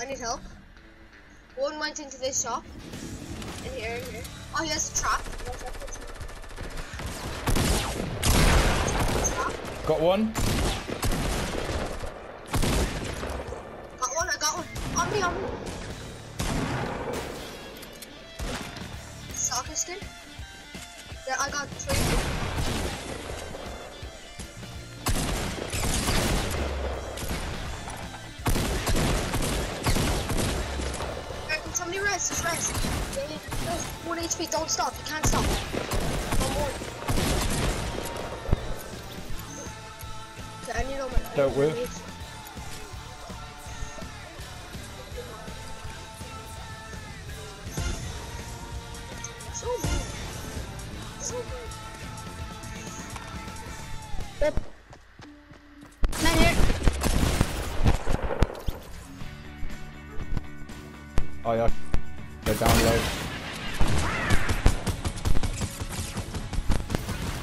I need help. One went into this shop. In here, in here. Oh, he has a trap. Watch out for trap. Trap. Got one. Got one, I got one. On me, on me. Soccer skin. There, I got three. Rest? Just rest. Yeah, yeah. No, one HP, don't stop. You can't stop. One more. I need all my Dealt with. So good. So good. Yep. Man here. Oh yeah. Down low.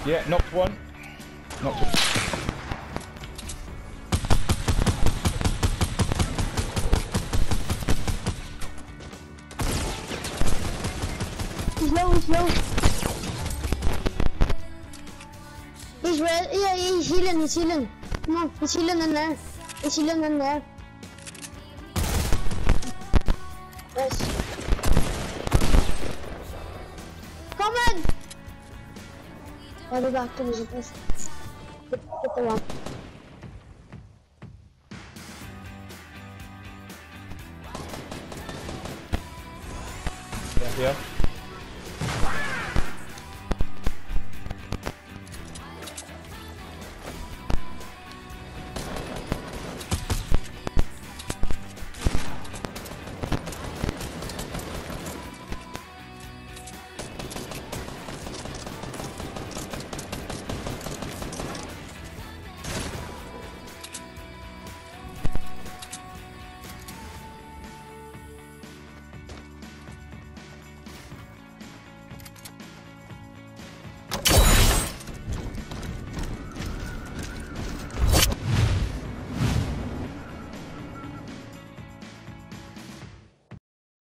Yeah, knocked one. Knocked one. He's low, he's low. He's red. Yeah, he's healing, he's healing. Come on, he's healing in there. He's healing in there. I'll be back to the first. Get, get the one. Yeah, yeah.